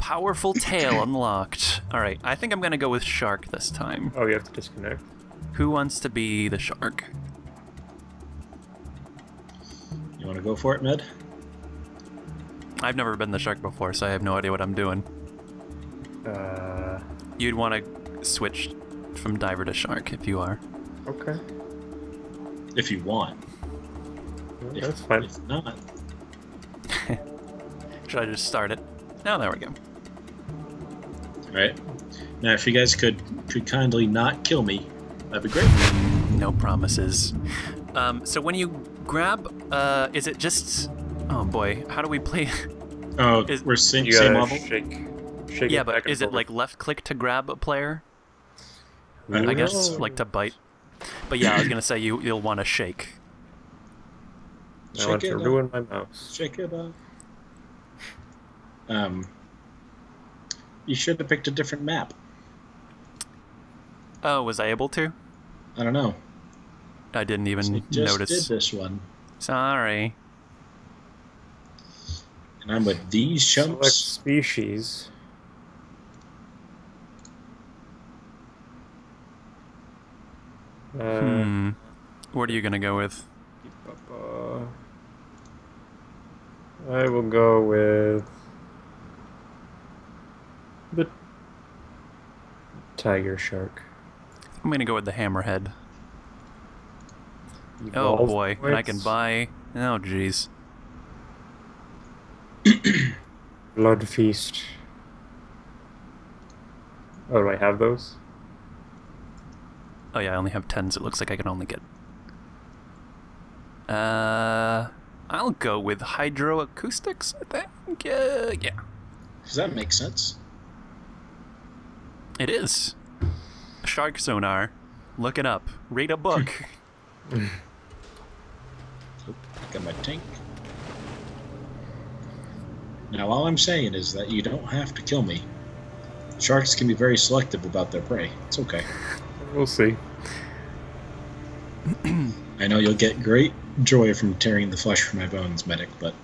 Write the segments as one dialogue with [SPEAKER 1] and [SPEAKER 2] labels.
[SPEAKER 1] Powerful tail unlocked. All right, I think I'm gonna go with shark this time.
[SPEAKER 2] Oh, you have to disconnect.
[SPEAKER 1] Who wants to be the shark?
[SPEAKER 3] You want to go for it, Med?
[SPEAKER 1] I've never been the shark before, so I have no idea what I'm doing.
[SPEAKER 2] Uh,
[SPEAKER 1] You'd want to switch from diver to shark if you are.
[SPEAKER 2] okay.
[SPEAKER 3] If you want.
[SPEAKER 2] Well,
[SPEAKER 3] If,
[SPEAKER 2] That's fine.
[SPEAKER 3] If not,
[SPEAKER 1] Should I just start it? No, there we go.
[SPEAKER 3] Right? Now, if you guys could could kindly not kill me, that'd be great.
[SPEAKER 1] No promises. Um, so when you grab, uh, is it just? Oh boy, how do we play?
[SPEAKER 3] Oh,
[SPEAKER 1] Is-
[SPEAKER 3] we're same,
[SPEAKER 2] You
[SPEAKER 3] same level.
[SPEAKER 2] shake, shake
[SPEAKER 1] yeah, but
[SPEAKER 2] and
[SPEAKER 1] is it
[SPEAKER 2] forth.
[SPEAKER 1] like left click to grab a player?
[SPEAKER 3] I
[SPEAKER 1] I guess like to bite. But yeah, I was gonna say you you'll want to shake.
[SPEAKER 2] I want to
[SPEAKER 3] it
[SPEAKER 2] ruin my mouse.
[SPEAKER 3] Shake it up. Um, you should have picked a different map.
[SPEAKER 1] Oh, was I able to?
[SPEAKER 3] I don't know.
[SPEAKER 1] I didn't even
[SPEAKER 3] I just
[SPEAKER 1] notice.
[SPEAKER 3] did this one,
[SPEAKER 1] Sorry.
[SPEAKER 3] and I'm with these
[SPEAKER 2] Select species. Uh,
[SPEAKER 1] Hmm. What are you gonna go with?
[SPEAKER 2] I will go with the tiger shark.
[SPEAKER 1] I'm gonna go with the hammerhead. Oh
[SPEAKER 2] Evolve
[SPEAKER 1] boy, and I can buy. Oh jeez.
[SPEAKER 2] blood feast. Oh, do I have those?
[SPEAKER 1] Oh yeah, I only have tens. It looks like I can only get. Uh, I'll go with hydroacoustics. I think. Uh, yeah,
[SPEAKER 3] Does that make sense?
[SPEAKER 1] It is. Shark sonar. Look it up. Read a book.
[SPEAKER 3] Got my tank. Now, all I'm saying is that you don't have to kill me. Sharks can be very selective about their prey. It's okay.
[SPEAKER 2] We'll see.
[SPEAKER 3] I know you'll get great joy from tearing the flesh from my bones, medic, but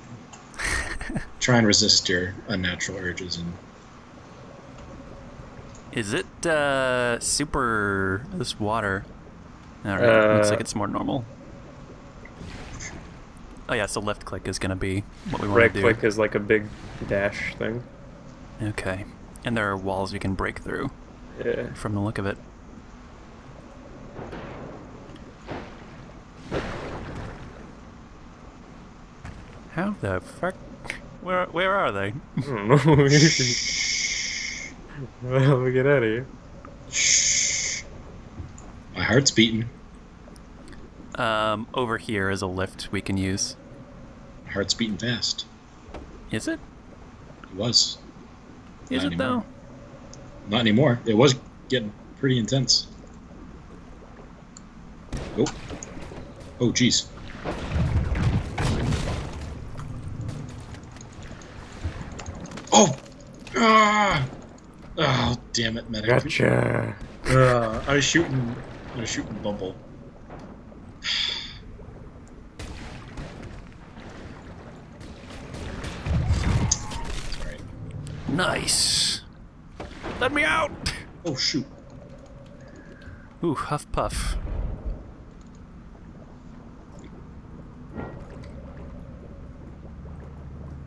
[SPEAKER 3] try and resist your unnatural urges and
[SPEAKER 1] is it uh super? This water. All right, looks
[SPEAKER 2] Uh,
[SPEAKER 1] like it's more normal. Oh yeah, so left click is gonna be what we want
[SPEAKER 2] Right
[SPEAKER 1] to do.
[SPEAKER 2] Right click is like a big dash thing.
[SPEAKER 1] Okay, and there are walls you can break through
[SPEAKER 2] Yeah.
[SPEAKER 1] from the look of it. How the fuck? Where where are they?
[SPEAKER 2] I don't well, we get out of here.
[SPEAKER 3] shh. My heart's beating.
[SPEAKER 1] Um, over here is a lift we can use.
[SPEAKER 3] My heart's beating fast.
[SPEAKER 1] Is it?
[SPEAKER 3] It was.
[SPEAKER 1] Is
[SPEAKER 3] Not
[SPEAKER 1] it though?
[SPEAKER 3] anymore. Not anymore. It was getting pretty intense. Oh. Oh, jeez. Oh! Ah! Oh, damn it, medic.
[SPEAKER 2] Gotcha.
[SPEAKER 3] Uh, I was shooting. I was shooting Bumble. Alright.
[SPEAKER 1] Nice. Let me out.
[SPEAKER 3] Oh, shoot.
[SPEAKER 1] Ooh, huff puff.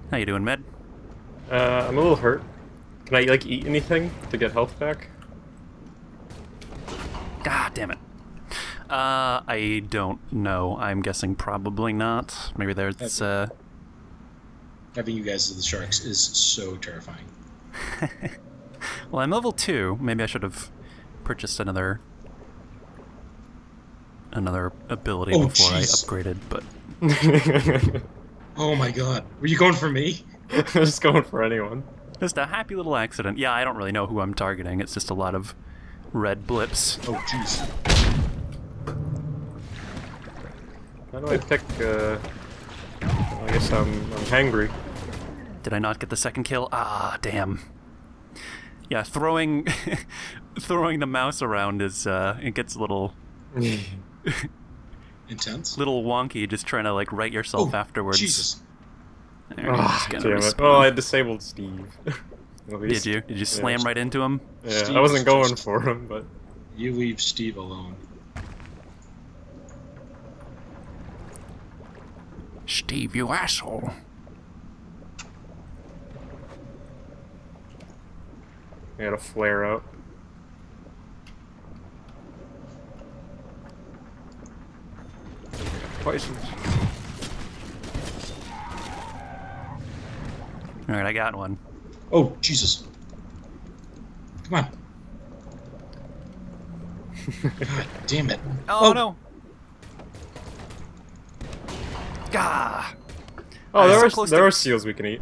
[SPEAKER 1] How you doing, Med?
[SPEAKER 2] Uh, I'm a little hurt. Can I like eat anything to get health back?
[SPEAKER 1] God damn it. Uh, I don't know. I'm guessing probably not. Maybe there's uh.
[SPEAKER 3] Having you guys as the sharks is so terrifying.
[SPEAKER 1] Well, I'm level two. Maybe I should have purchased another another ability
[SPEAKER 3] Oh,
[SPEAKER 1] before
[SPEAKER 3] jeez.
[SPEAKER 1] I upgraded. But
[SPEAKER 3] Oh my god. Were you going for me?
[SPEAKER 2] Just going for anyone.
[SPEAKER 1] Just a happy little accident. Yeah, I don't really know who I'm targeting. It's just a lot of red blips.
[SPEAKER 3] Oh, jeez.
[SPEAKER 2] How do I pick? Uh, I guess I'm I'm hangry.
[SPEAKER 1] Did I not get the second kill? Ah, damn. Yeah, throwing throwing the mouse around is uh it gets a little
[SPEAKER 3] Intense?
[SPEAKER 1] little wonky just trying to like right yourself
[SPEAKER 3] Oh,
[SPEAKER 1] afterwards.
[SPEAKER 3] Jesus.
[SPEAKER 1] There, I'm just gonna
[SPEAKER 2] damn it!
[SPEAKER 1] respawn.
[SPEAKER 2] Oh, I disabled Steve.
[SPEAKER 1] Did you? Did you slam
[SPEAKER 2] Yeah.
[SPEAKER 1] right into him?
[SPEAKER 2] Yeah,
[SPEAKER 3] Steve
[SPEAKER 2] I wasn't
[SPEAKER 3] was
[SPEAKER 2] going
[SPEAKER 3] just-
[SPEAKER 2] for him, but
[SPEAKER 3] You leave Steve alone.
[SPEAKER 1] Steve, you asshole.
[SPEAKER 2] I got a flare out. Poisons.
[SPEAKER 1] All right, I got one.
[SPEAKER 3] Oh, Jesus. Come on. God damn it.
[SPEAKER 1] Oh,
[SPEAKER 3] Oh.
[SPEAKER 1] no. Gah.
[SPEAKER 2] Oh, there
[SPEAKER 1] so
[SPEAKER 2] are
[SPEAKER 1] close
[SPEAKER 2] there
[SPEAKER 1] to-
[SPEAKER 2] are seals we can eat.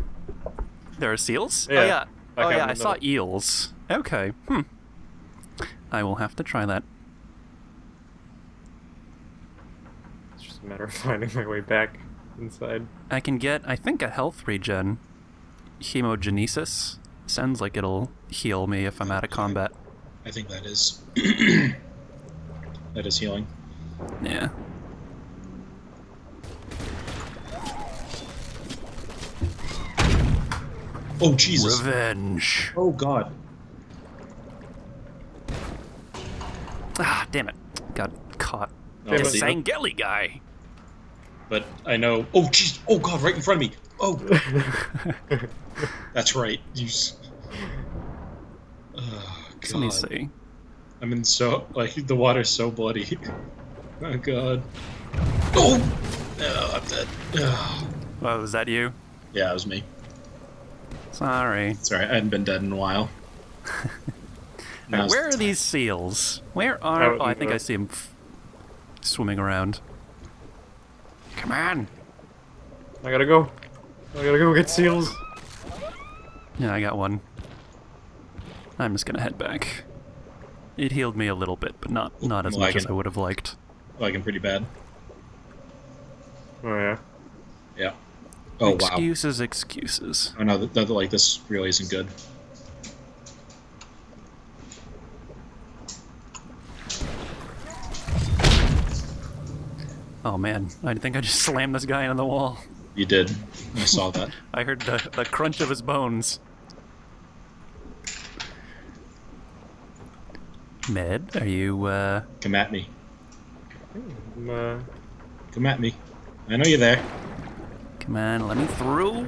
[SPEAKER 1] There are seals?
[SPEAKER 2] Yeah,
[SPEAKER 1] oh yeah.
[SPEAKER 2] I
[SPEAKER 1] oh yeah, I
[SPEAKER 2] them
[SPEAKER 1] saw eels. Okay. Hmm. I will have to try that.
[SPEAKER 2] It's just a matter of finding my way back inside.
[SPEAKER 1] I can get, I think, a health regen. Hemogenesis. Sounds like it'll heal me if I'm out of combat.
[SPEAKER 3] I think that is. that is healing.
[SPEAKER 1] Yeah.
[SPEAKER 3] Oh, Jesus.
[SPEAKER 1] Revenge.
[SPEAKER 3] Oh, God.
[SPEAKER 1] Ah, damn it. Got caught.
[SPEAKER 3] No,
[SPEAKER 2] Damn
[SPEAKER 1] The
[SPEAKER 2] it.
[SPEAKER 3] the-
[SPEAKER 1] Sangeli guy.
[SPEAKER 3] but I know. Oh, jeez. Oh, God, right in front of me. Oh, that's right. You. s- Oh, God.
[SPEAKER 1] Let me oh, see.
[SPEAKER 3] I'm in so. Like, the water's so bloody. oh, God. Oh! Oh, I'm dead. Oh.
[SPEAKER 1] Oh, was that you?
[SPEAKER 3] Yeah, it was me.
[SPEAKER 1] Sorry.
[SPEAKER 3] Sorry, I hadn't been dead in a while.
[SPEAKER 1] Where are these seals? Where are?
[SPEAKER 2] Out
[SPEAKER 1] Oh, I think I see them f- swimming around. Come on.
[SPEAKER 2] I gotta go. I gotta go get seals.
[SPEAKER 1] Yeah, I got one. I'm just gonna head back. It healed me a little bit, but not not as much as I would have liked.
[SPEAKER 3] Lagging pretty bad.
[SPEAKER 2] Oh yeah.
[SPEAKER 3] Yeah. Oh, wow.
[SPEAKER 1] excuses, excuses.
[SPEAKER 3] Oh, no, that, that, like, this really isn't good.
[SPEAKER 1] Oh man, I think I just slammed this guy into the wall.
[SPEAKER 3] You did. I saw that.
[SPEAKER 1] I heard the, the crunch of his bones. Med, are you, uh...
[SPEAKER 3] Come at me.
[SPEAKER 2] I'm, uh,
[SPEAKER 3] Come at me. I know you're there.
[SPEAKER 1] Come on, let me through.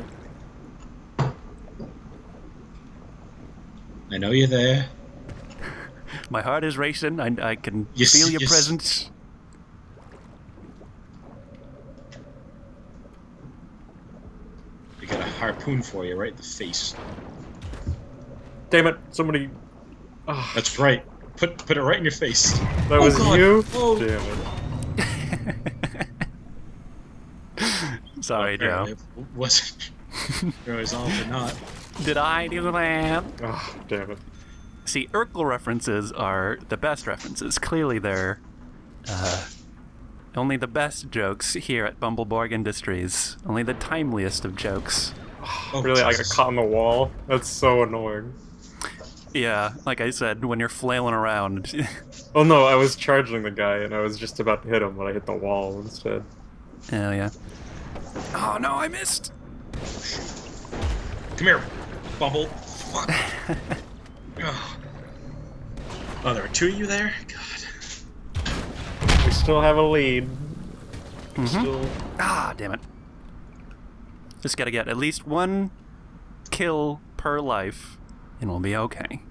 [SPEAKER 3] I know you're there.
[SPEAKER 1] My heart is racing. I, I can
[SPEAKER 3] Yes,
[SPEAKER 1] feel your
[SPEAKER 3] yes.
[SPEAKER 1] presence.
[SPEAKER 3] I got a harpoon for you right in the face.
[SPEAKER 2] damn it! Somebody. Ah,
[SPEAKER 3] That's right. Put put it right in your face.
[SPEAKER 2] that
[SPEAKER 3] Oh,
[SPEAKER 2] was
[SPEAKER 3] God.
[SPEAKER 2] you.
[SPEAKER 3] Oh.
[SPEAKER 2] Damn it.
[SPEAKER 1] Sorry, Joe.
[SPEAKER 3] Apparently it wasn't. it was all but not.
[SPEAKER 1] Did I do that?
[SPEAKER 2] Oh, damn it.
[SPEAKER 1] See, Urkel references are the best references. Clearly, they're uh, only the best jokes here at Bumbleborg Industries. Only the timeliest of jokes.
[SPEAKER 3] Oh,
[SPEAKER 2] Really, I got
[SPEAKER 3] Jesus.
[SPEAKER 2] caught on the wall. That's so annoying.
[SPEAKER 1] Yeah, like I said, when you're flailing around.
[SPEAKER 2] Oh no, I was charging the guy and I was just about to hit him, but I hit the wall instead.
[SPEAKER 1] Hell yeah. Oh no, I missed!
[SPEAKER 3] Come here, Bumble. Fuck. oh. oh, there are two of you there? God.
[SPEAKER 2] We still have a lead.
[SPEAKER 1] Mhm.
[SPEAKER 2] Still.
[SPEAKER 1] Ah, damn it. Just gotta get at least one kill per life, and we'll be okay.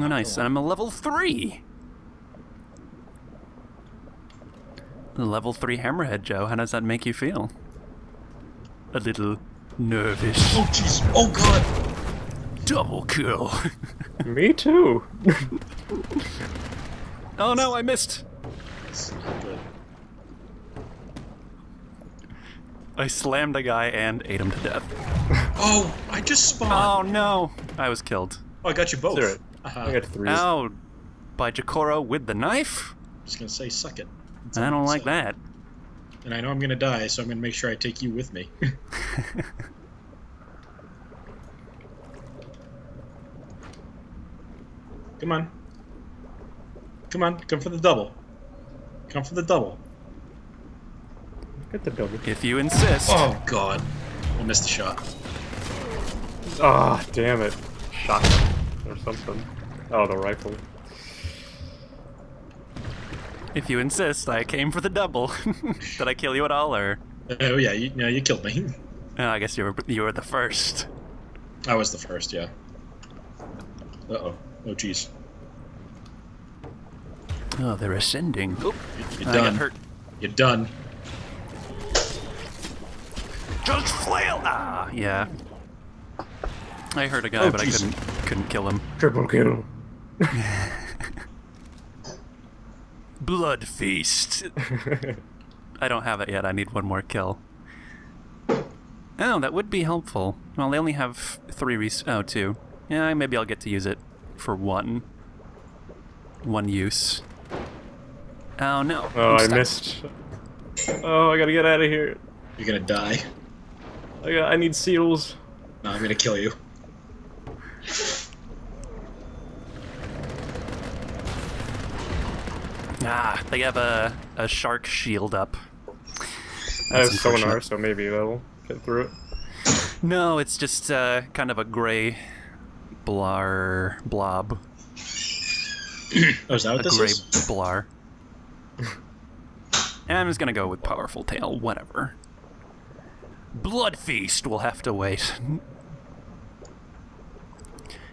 [SPEAKER 1] Oh, nice. And I'm a level 3! Level 3 Hammerhead, Joe. How does that make you feel? A little nervous.
[SPEAKER 3] Oh, jeez. Oh, God.
[SPEAKER 1] Double kill.
[SPEAKER 2] Me too.
[SPEAKER 1] oh no, I missed!
[SPEAKER 3] It's not good.
[SPEAKER 1] I slammed a guy and ate him to death.
[SPEAKER 3] Oh, I just spawned.
[SPEAKER 1] Oh no! I was killed.
[SPEAKER 3] Oh, I got you both.
[SPEAKER 2] Zero.
[SPEAKER 3] Uh-huh.
[SPEAKER 2] I got three.
[SPEAKER 1] Ow! By Jokoro with the knife?
[SPEAKER 3] I'm just gonna say, suck it. That's
[SPEAKER 1] I don't like
[SPEAKER 3] say.
[SPEAKER 1] that.
[SPEAKER 3] And I know I'm gonna die, so I'm gonna make sure I take you with me. come on. Come on, come for the double. Come for the double.
[SPEAKER 2] Get the double.
[SPEAKER 1] If you insist.
[SPEAKER 3] Oh god. I missed the shot.
[SPEAKER 2] Ah, damn it. Shotgun or something. Oh, the rifle.
[SPEAKER 1] If you insist, I came for the double. Did I kill you at all, or?
[SPEAKER 3] Oh yeah, you, no, you killed me.
[SPEAKER 1] Oh, I guess you were you were the first.
[SPEAKER 3] I was the first, yeah. Uh oh. Oh jeez.
[SPEAKER 1] Oh, they're ascending. Oop,
[SPEAKER 3] You're
[SPEAKER 1] I got
[SPEAKER 3] done.
[SPEAKER 1] hurt.
[SPEAKER 3] You're done.
[SPEAKER 1] Just flail! Ah, yeah. I hurt a guy,
[SPEAKER 3] Oh,
[SPEAKER 1] but
[SPEAKER 3] jeez.
[SPEAKER 1] I couldn't couldn't kill him.
[SPEAKER 2] Triple kill.
[SPEAKER 1] Blood feast. I don't have it yet. I need one more kill. Oh, that would be helpful. Well, they only have three res- oh, two. Yeah, maybe I'll get to use it for one. One use. Oh no.
[SPEAKER 2] Oh,
[SPEAKER 1] I'm
[SPEAKER 2] I
[SPEAKER 1] stuck.
[SPEAKER 2] missed. Oh, I gotta get out of here.
[SPEAKER 3] You're gonna die.
[SPEAKER 2] I, got, I need seals.
[SPEAKER 3] No, I'm gonna kill you.
[SPEAKER 1] Ah, they have a, a shark shield up.
[SPEAKER 2] I have
[SPEAKER 1] That's
[SPEAKER 2] sonar, so maybe that'll get through it.
[SPEAKER 1] No, it's just uh, kind of a gray blar blob.
[SPEAKER 3] Oh, is that
[SPEAKER 1] A
[SPEAKER 3] this
[SPEAKER 1] gray
[SPEAKER 3] is?
[SPEAKER 1] blar. and I'm just gonna go with powerful tail, whatever. Blood feast will have to wait.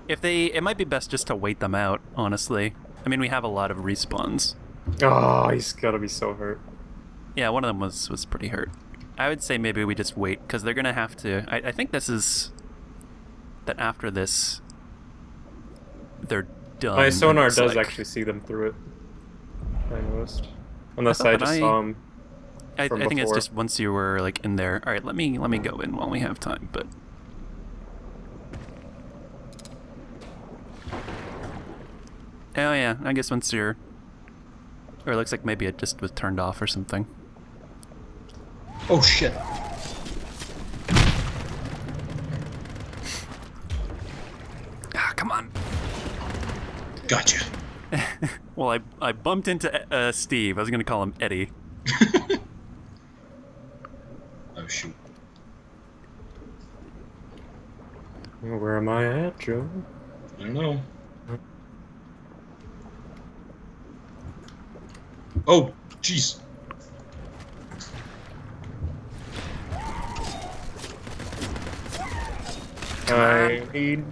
[SPEAKER 1] If they, it might be best just to wait them out. Honestly, I mean we have a lot of respawns.
[SPEAKER 2] Oh, he's gotta be so hurt.
[SPEAKER 1] Yeah, one of them was was pretty hurt. I would say maybe we just wait because they're gonna have to. I, I think this is that after this, they're done.
[SPEAKER 2] My sonar does
[SPEAKER 1] like-
[SPEAKER 2] actually see them through it. I noticed. Unless
[SPEAKER 1] thought
[SPEAKER 2] I, just
[SPEAKER 1] I-
[SPEAKER 2] saw him.
[SPEAKER 1] I, I
[SPEAKER 2] from
[SPEAKER 1] think it's just once you were like in there. All right, let me let me go in while we have time. But oh yeah, I guess once you're, or it looks like maybe it just was turned off or something.
[SPEAKER 3] Oh shit.
[SPEAKER 1] Ah, come on.
[SPEAKER 3] Gotcha.
[SPEAKER 1] Well, I I bumped into uh, Steve. I was gonna call him Eddie.
[SPEAKER 3] Oh shoot.
[SPEAKER 2] Where am I at, Joe?
[SPEAKER 3] I don't know. Oh, jeez.
[SPEAKER 2] I need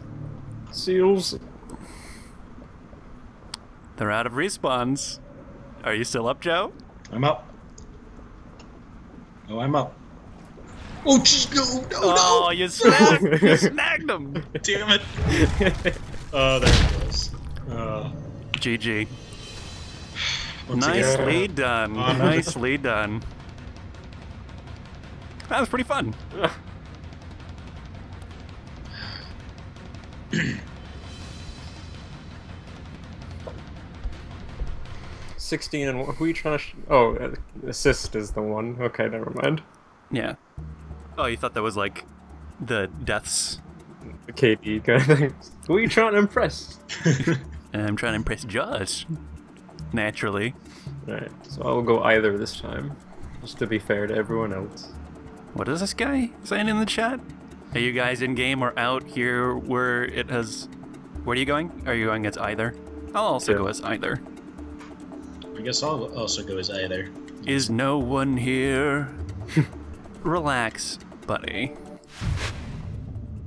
[SPEAKER 2] seals.
[SPEAKER 1] They're out of respawns. Are you still up, Joe?
[SPEAKER 3] I'm up. Oh, I'm up. Oh, jeez, no, no,
[SPEAKER 1] Oh, you snagged, you snagged him.
[SPEAKER 3] Damn it! Oh, there it goes. Uh,
[SPEAKER 1] GG.
[SPEAKER 3] once
[SPEAKER 1] Nicely
[SPEAKER 3] again,
[SPEAKER 1] done. Nicely done. That was pretty fun.
[SPEAKER 2] Sixteen and one. Who are you trying to? Sh- oh, uh, assist is the one. Okay, never mind.
[SPEAKER 1] Yeah. Oh, you thought that was like the deaths?
[SPEAKER 2] The KD kind of thing. Who are you trying to impress?
[SPEAKER 1] I'm trying to impress Jaws. Naturally.
[SPEAKER 2] Alright, so I'll go either this time, just to be fair to everyone else.
[SPEAKER 1] What is this guy saying in the chat? Are you guys in game or out here where it has. Where are you going? Are you going as either? I'll also
[SPEAKER 2] Yeah.
[SPEAKER 1] go as either.
[SPEAKER 3] I guess I'll also go as either.
[SPEAKER 1] Is no one here? Relax, buddy.